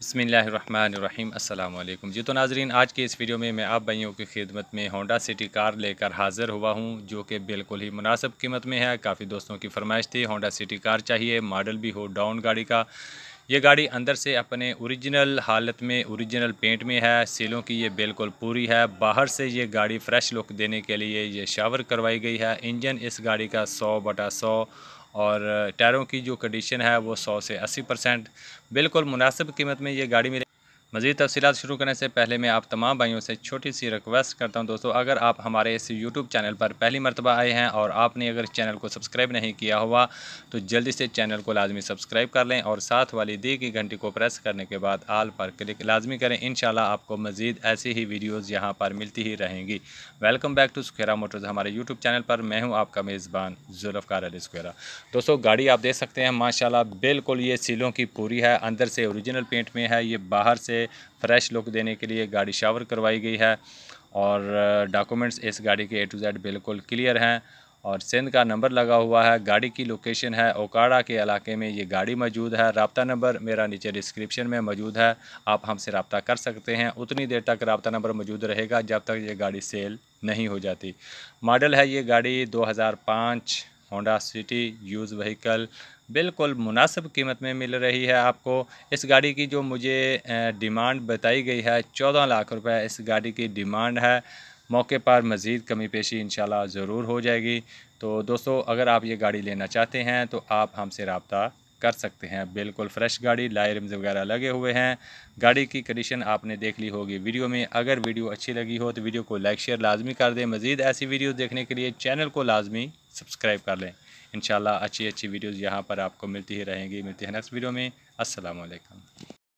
बसमीम अल्लाम जी तो नाजरीन, आज के इस वीडियो में मैं आप भाइयों की खिदमत में होंडा सिटी कार लेकर हाज़िर हुआ हूँ, जो कि बिल्कुल ही मुनासब कीमत में है। काफ़ी दोस्तों की फरमाइश थी होंडा सिटी कार चाहिए, मॉडल भी हो, डाउन गाड़ी का। ये गाड़ी अंदर से अपने ओरिजिनल हालत में, ओरिजिनल पेंट में है, सीलों की ये बिल्कुल पूरी है। बाहर से ये गाड़ी फ़्रेश लुक देने के लिए ये शावर करवाई गई है। इंजन इस गाड़ी का सौ बटा सौ और टायरों की जो कंडीशन है वो सौ से अस्सी परसेंट बिल्कुल मुनासिब कीमत में ये गाड़ी मिले मज़ीद तफसीत शुरू करने से पहले मैं आप तमाम भाइयों से छोटी सी रिक्वेस्ट करता हूँ, दोस्तों, अगर आप हमारे इस यूट्यूब चैनल पर पहली मरतबा आए हैं और आपने अगर चैनल को सब्सक्राइब नहीं किया हुआ तो जल्दी से चैनल को लाजमी सब्सक्राइब कर लें और साथ वाली दी की घंटी को प्रेस करने के बाद आल पर क्लिक लाजमी करें। इन आपको मज़ीद ऐसी ही वीडियोज़ यहाँ पर मिलती ही रहेंगी। Welcome back to Sukhera motors, हमारे यूट्यूब चैनल पर मैं हूँ आपका मेज़बान जुल्फ़ार अली सुखेरा। दोस्तों, गाड़ी आप देख सकते हैं माशाला बिल्कुल ये सीलों की पूरी है, अंदर से औरिजिनल पेंट में है, ये बाहर से फ्रेश लुक देने के लिए गाड़ी शावर करवाई गई है और डॉक्यूमेंट्स इस गाड़ी के ए टू जेड बिल्कुल क्लियर हैं और सिंध का नंबर लगा हुआ है, गाड़ी की लोकेशन है, ओकाड़ा के इलाके में ये गाड़ी मौजूद है, रबता नंबर मेरा नीचे डिस्क्रिप्शन में मौजूद है, आप हमसे रबता कर सकते हैं, उतनी देर तक रबता नंबर मौजूद रहेगा जब तक ये गाड़ी सेल नहीं हो जाती। मॉडल है ये गाड़ी 2005 होंडा सिटी यूज़ वहीकल बिल्कुल मुनासिब कीमत में मिल रही है आपको। इस गाड़ी की जो मुझे डिमांड बताई गई है, चौदह लाख रुपए इस गाड़ी की डिमांड है। मौके पर मज़ीद कमी पेशी इन ज़रूर हो जाएगी। तो दोस्तों, अगर आप ये गाड़ी लेना चाहते हैं तो आप हमसे रबता कर सकते हैं। बिल्कुल फ्रेश गाड़ी लाइरम्स वगैरह लगे हुए हैं। गाड़ी की कंडीशन आपने देख ली होगी वीडियो में। अगर वीडियो अच्छी लगी हो तो वीडियो को लाइक शेयर लाजमी कर दें। मज़ीद ऐसी वीडियो देखने के लिए चैनल को लाजमी सब्सक्राइब कर लें। इन अच्छी अच्छी वीडियोज़ यहाँ पर आपको मिलती ही रहेंगी। मिलती है नेक्स्ट वीडियो में। असलकम